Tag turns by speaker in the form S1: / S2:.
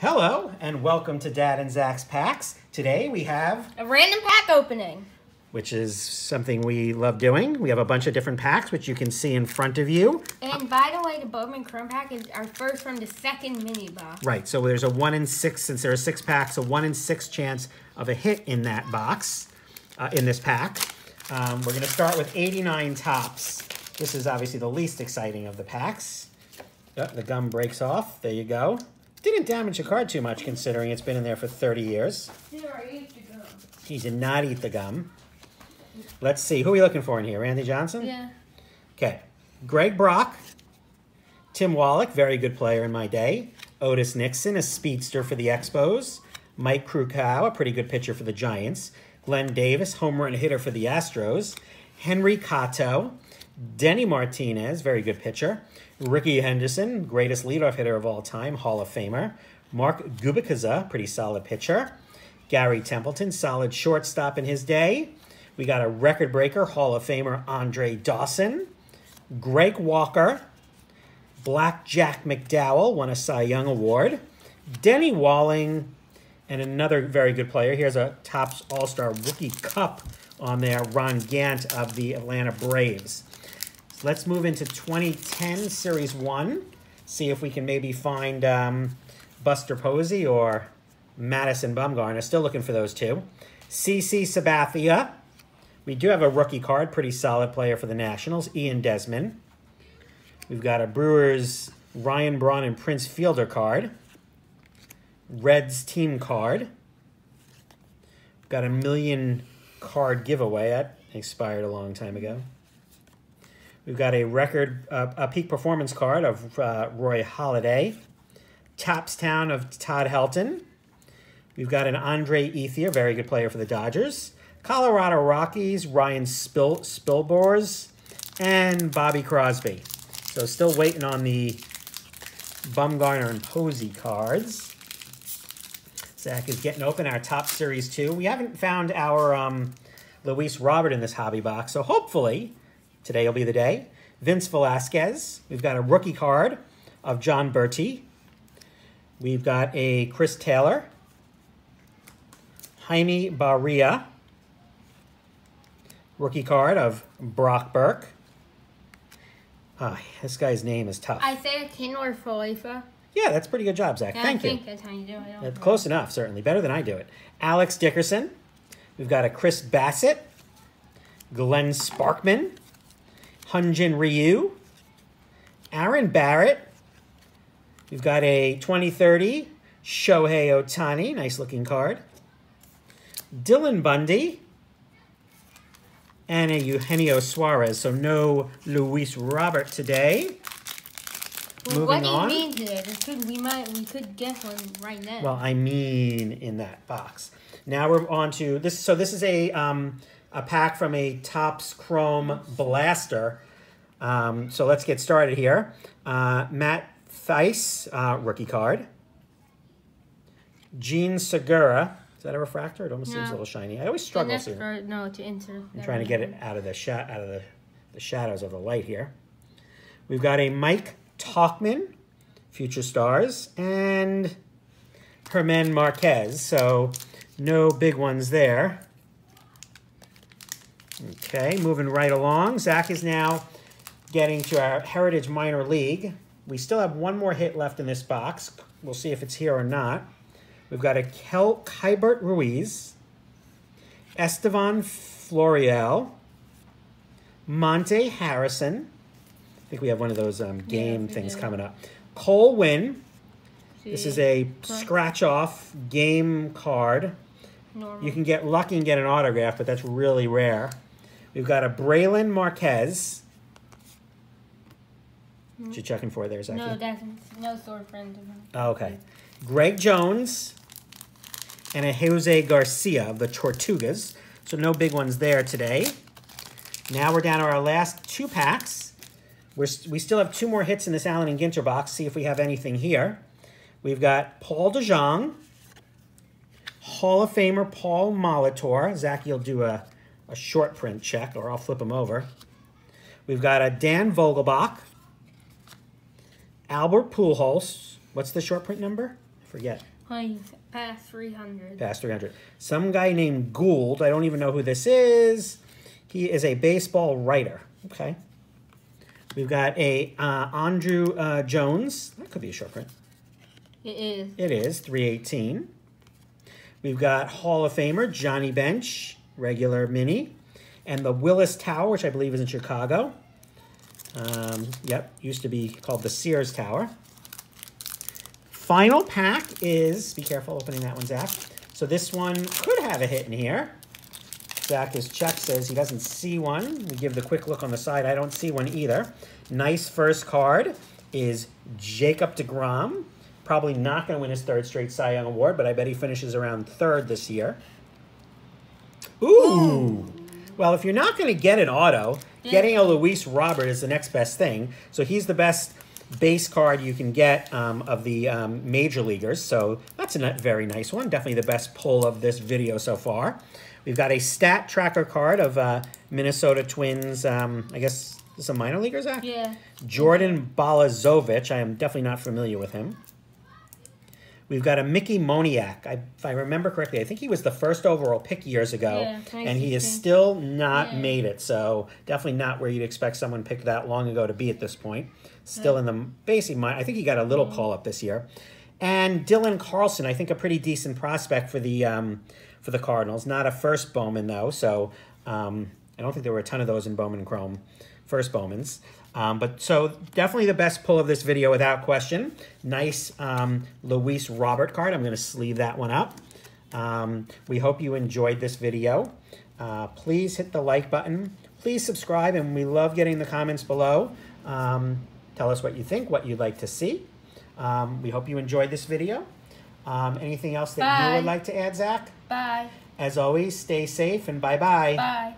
S1: Hello and welcome to Dad and Zach's Packs. Today we have,
S2: A random pack opening.
S1: which is something we love doing, we have a bunch of different packs which you can see in front of you.
S2: And by the way, the Bowman Chrome pack is our first from the second mini box.
S1: Right, so there's a one in six, since there are six packs, a one in six chance of a hit in that box, uh, in this pack. Um, we're gonna start with 89 Topps. This is obviously the least exciting of the packs. Oh, the gum breaks off, there you go. Didn't damage the card too much considering it's been in there for 30 years. He did not eat the gum. Let's see, who are we looking for in here? Randy Johnson?
S2: Yeah.
S1: Okay. Greg Brock, Tim Wallach, very good player in my day. Otis Nixon, a speedster for the Expos. Mike Krukow, a pretty good pitcher for the Giants. Glenn Davis, home run hitter for the Astros. Henry Cotto, Denny Martinez, very good pitcher. Rickey Henderson, greatest leadoff hitter of all time, Hall of Famer. Mark Gubicza, pretty solid pitcher. Gary Templeton, solid shortstop in his day. We got a record breaker, Hall of Famer Andre Dawson. Greg Walker, Black Jack McDowell won a Cy Young Award. Denny Walling, and another very good player. Here's a Topps All Star Rookie Cup on there, Ron Gant of the Atlanta Braves. Let's move into 2010 Series 1. See if we can maybe find um, Buster Posey or Madison Bumgarner. Still looking for those two. CC Sabathia. We do have a rookie card, pretty solid player for the Nationals, Ian Desmond. We've got a Brewers Ryan Braun and Prince Fielder card. Reds team card. Got a million card giveaway. That expired a long time ago. We've got a record, uh, a peak performance card of uh, Roy Halladay. Topps Town of Todd Helton. We've got an Andre Ethier, very good player for the Dodgers. Colorado Rockies, Ryan Spil Spilborghs, and Bobby Crosby. So still waiting on the Bumgarner and Posey cards. Zach is getting open our top series two. We haven't found our um, Luis Robert in this hobby box, so hopefully today will be the day. Vince Velasquez. We've got a rookie card of John Berti. We've got a Chris Taylor. Jaime Barria. Rookie card of Brock Burke. Ah, this guy's name is tough.
S2: Isiah Kiner-Falefa.
S1: Yeah, that's pretty good job, Zach.
S2: Yeah,
S1: Thank
S2: I
S1: you.
S2: think that's how you do it.
S1: That's close enough, certainly. Better than I do it. Alex Dickerson. We've got a Chris Bassitt. Glenn Sparkman. Hyun-jin Ryu. Aaron Barrett. We've got a 2030 Shohei Ohtani. Nice looking card. Dylan Bundy. And a Eugenio Suarez. So no Luis Robert today.
S2: Well,
S1: Moving
S2: what do you
S1: on.
S2: mean today? This could we might we could guess one right now.
S1: Well, I mean in that box. Now we're on to this. So this is a um, a pack from a Topps Chrome Blaster. Um, so let's get started here. Uh, Matt Thaiss, uh, rookie card. Jean Segura. Is that a refractor? It almost seems a little shiny. I always struggle
S2: for, no to enter.
S1: I'm trying to get it out of the shot out of the, the shadows of the light here. We've got a Mike Tauchman, Future Stars, and Herman Marquez. So no big ones there. Okay, moving right along. Zach is now getting to our Heritage Minor League. We still have one more hit left in this box. We'll see if it's here or not. We've got a Kel Keibert Ruiz, Estevan Florial, Monte Harrison. I think we have one of those um, game things
S2: do.
S1: coming up. Cole Winn. This is a scratch off game card.
S2: normal.
S1: You can get lucky and get an autograph, but that's really rare. We've got a Brailyn Marquez. Hmm. What you checking for there, Zach?
S2: no, that's no sword friend.
S1: Oh, okay. Greg Jones and a Jose Garcia of the Tortugas. So no big ones there today. Now we're down to our last two packs. We're, we still have two more hits in this Allen and Ginter box. See if we have anything here. We've got Paul DeJong, Hall of Famer Paul Molitor. Zach, you'll do a, a short print check, or I'll flip them over. We've got a Dan Vogelbach, Albert Pujols. What's the short print number?
S2: I forget. Past 300.
S1: Past 300. Some guy named Gould. I don't even know who this is. He is a baseball writer. Okay. We've got a uh, Andruw uh, Jones. That could be a short print.
S2: It is.
S1: It is 318. We've got Hall of Famer Johnny Bench, regular mini, and the Willis Tower, which I believe is in Chicago. Um, yep, used to be called the Sears Tower. Final pack is, be careful opening that one, Zach. So this one could have a hit in here. Zach, is check says he doesn't see one. We give the quick look on the side. I don't see one either. Nice first card is Jacob DeGrom. Probably not going to win his third straight Cy Young Award, but I bet he finishes around third this year. Ooh. Well, if you're not going to get an auto, getting a Luis Robert is the next best thing. So he's the best base card you can get um, of the um, major leaguers. So that's a very nice one. Definitely the best pull of this video so far. We've got a stat tracker card of uh, Minnesota Twins. Um, I guess some minor leaguers. Zach?
S2: Yeah.
S1: Jordan Balazovic. I am definitely not familiar with him. We've got a Mickey Moniak. I, if I remember correctly, I think he was the first overall pick years ago,
S2: Yeah,
S1: and he has
S2: 2016.
S1: still not
S2: Yeah.
S1: made it. So definitely not where you'd expect someone picked that long ago to be at this point. Still in the basic mind. I think he got a little call up this year. And Dylan Carlson, I think a pretty decent prospect for the um, for the Cardinals. Not a first Bowman though, so um, I don't think there were a ton of those in Bowman Chrome, first Bowmans. Um, but so definitely the best pull of this video without question. Nice um, Luis Robert card. I'm going to sleeve that one up. Um, we hope you enjoyed this video. Uh, please hit the like button. Please subscribe, and we love getting the comments below. Um, tell us what you think, what you'd like to see. Um, we hope you enjoyed this video. Um, anything else that you would like to add, Zach?
S2: Bye.
S1: As always, stay safe and bye bye.
S2: Bye.